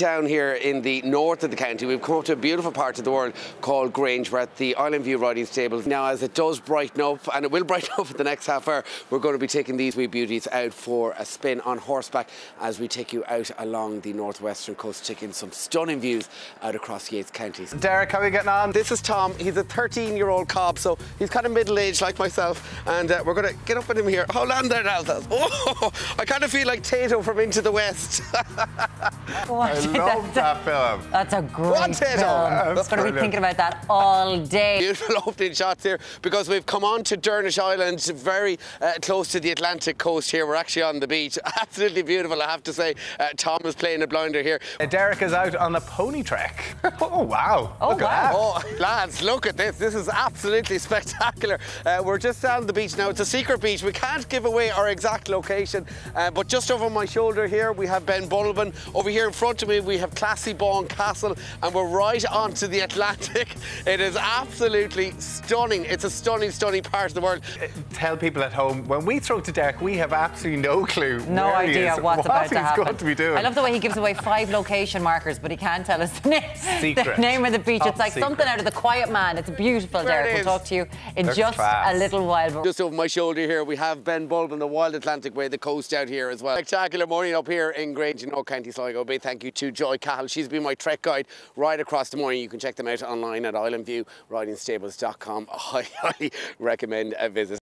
Down here in the north of the county, we've come up to a beautiful part of the world called Grange. We're at the Island View Riding Stables. Now, as it does brighten up, and it will brighten up for the next half hour, we're going to be taking these wee beauties out for a spin on horseback as we take you out along the northwestern coast, taking some stunning views out across Yeats counties. Derek, how are you getting on? This is Tom. He's a 13 year old cob, so he's kind of middle aged like myself. And uh, we're going to get up with him here. Hold on there now, Oh, I kind of feel like Tato from Into the West. I love that film. That's a great What, Tato? film. That's We're going to be thinking about that all day. Beautiful opening shots here because we've come on to Dernish Island, very uh, close to the Atlantic coast here. We're actually on the beach. Absolutely beautiful, I have to say. Uh, Tom is playing a blinder here. Uh, Derek is out on the pony trek. oh, wow. Oh, Look wow. at that. Oh, lads, look at this. This is absolutely spectacular. Uh, we're just down the beach now. It's a secret beach. We can't give away our exact location, uh, but just over my shoulder here, we have Ben Bulben. Over here in front of me, we have Classiebawn Castle, and we're right onto the Atlantic. It is absolutely stunning. It's a stunning, stunning part of the world. Uh, Tell people at home, when we throw to Derek, we have absolutely no clue No where he idea is, what's what about he's to happen. going to be doing. I love the way he gives away five location markers, but he can't tell us the, name, the name of the beach. Top it's like something out of The Quiet Man. It's beautiful, There Derek. is. We'll talk to you in Looks just class. a little while. Just over my shoulder here, we have Ben Bulben, the Wild Atlantic Way, the coast out here as well. Spectacular morning up here in Grange in North County Sligo. Big thank you to Joy Cahill. She's been my trek guide right across the morning. You can check them out online at islandviewridingstables.com. I highly recommend a visit.